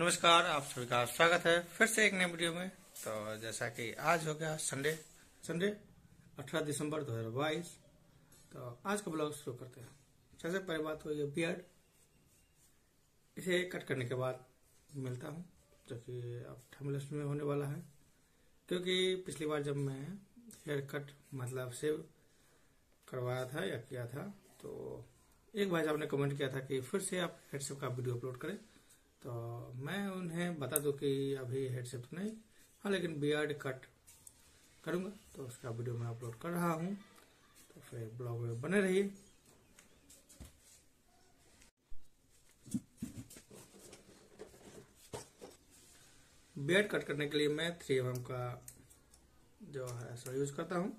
नमस्कार, आप सभी का स्वागत है। फिर से एक नए वीडियो में। तो जैसा कि आज हो गया संडे। संडे 18 दिसंबर 2022 तो आज का ब्लॉग शुरू करते हैं। सबसे पहले बात हो ये बियर्ड इसे कट करने के बाद मिलता हूँ, जो कि अब थमलेस में होने वाला है। क्योंकि पिछली बार जब मैं हेयर कट मतलब सेव करवाया था या किया था तो एक भाई साहब ने कमेंट किया था कि फिर से आप हेडसेप का वीडियो अपलोड करें। तो मैं उन्हें बता दूँ कि अभी हेडसेट नहीं। हाँ लेकिन बियर्ड कट करूँगा। तो उसका वीडियो मैं अपलोड कर रहा हूँ। तो फिर ब्लॉग में बने रहिए। बियर्ड कट करने के लिए मैं थ्री एम का जो है सो यूज़ करता हूँ।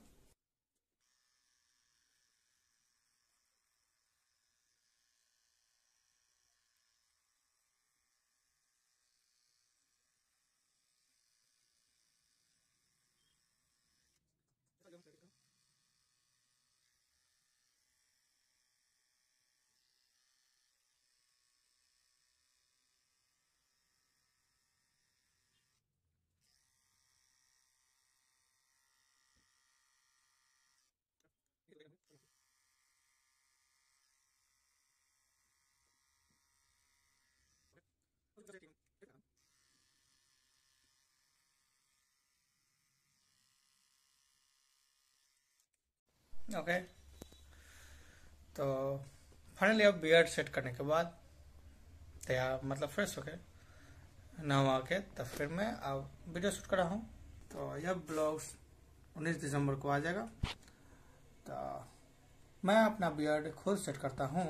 ओके तो फाइनली अब बियर्ड सेट करने के बाद तैयार मतलब फ्रेश हो गए नहा के तो फिर मैं अब वीडियो शूट कर रहा हूँ। तो यह ब्लॉग 19 दिसंबर को आ जाएगा। तो मैं अपना बियर्ड खुद सेट करता हूँ।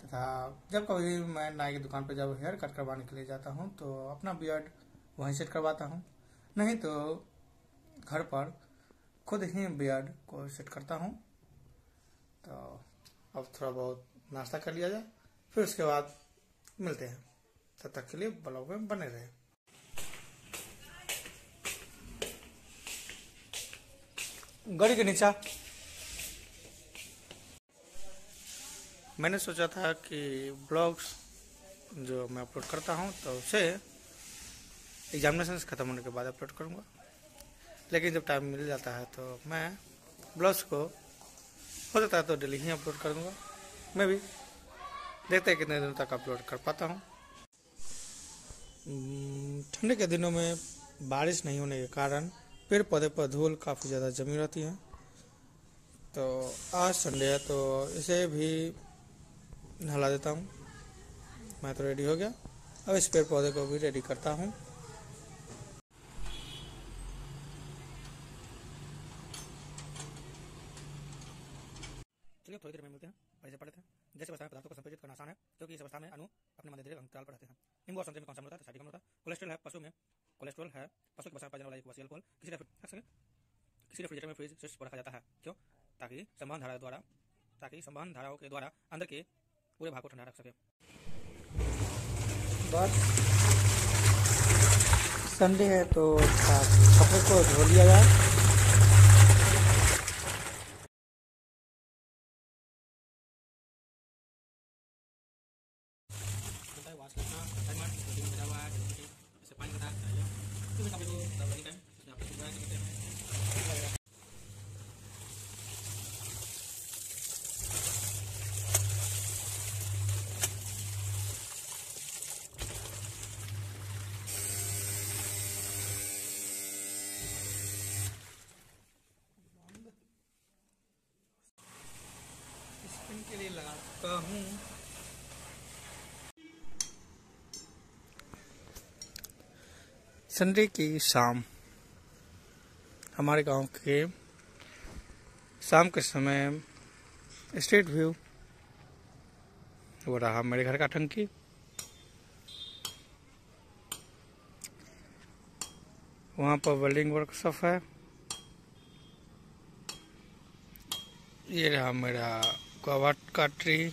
तथा जब कभी मैं नाई की दुकान पर जब हेयर कट करवाने के लिए जाता हूँ तो अपना बियर्ड वहीं सेट करवाता हूँ। नहीं तो घर पर खुद ही बियर्ड को सेट करता हूँ। तो अब थोड़ा बहुत नाश्ता कर लिया जाए, फिर उसके बाद मिलते हैं। तब तक के लिए ब्लॉग में बने रहे। गड़ी के नीचा। मैंने सोचा था कि ब्लॉग्स जो मैं अपलोड करता हूँ तो उसे एग्जामिनेशन ख़त्म होने के बाद अपलोड करूँगा। लेकिन जब टाइम मिल जाता है तो मैं ब्लॉग्स को हो जाता है तो डेली ही अपलोड कर दूँगा। मैं भी देखते हैं कितने दिनों तक अपलोड कर पाता हूँ। हम्म, ठंडे के दिनों में बारिश नहीं होने के कारण पेड़ पौधे पर धूल काफ़ी ज़्यादा जमी रहती है। तो आज संडे है तो इसे भी नहला देता हूँ। मैं तो रेडी हो गया। अब इस पेड़ पौधे को भी रेडी करता हूँ। चलिए थोड़ी देर में मिलते हैं ऐसे पढ़ते हैं। जैसे बताएँ पदार्थों को संकुचित करना आसान है, क्योंकि इस अवस्था में अणु अपने मध्य दीर्घ अंतराल पर रहते हैं। नींबू और संतरे में कौन सा होता है? तो होता है। कोलेस्ट्रॉल है, पशु में कोलेस्ट्रॉल है, पशु के बसा पाने वाला एक वसी अल्कोहल। किसी किसी रेफ्रिजरेटर में फ्रीज स्विच रखा जाता है। क्यों? ताकि संबंध धारा द्वारा, ताकि संबंध धाराओं के द्वारा अंदर के पूरे भाग को ठंडा रख सके। बस। संडे है तो कपड़े को धो लिया जाए। के लिए लगाता हूँ Sunday की शाम हमारे गाँव के शाम के समय स्ट्रीट व्यू वो रहा मेरे घर का टंकी। वहाँ पर वेल्डिंग वर्कशॉप है। ये रहा मेरा guava का ट्री।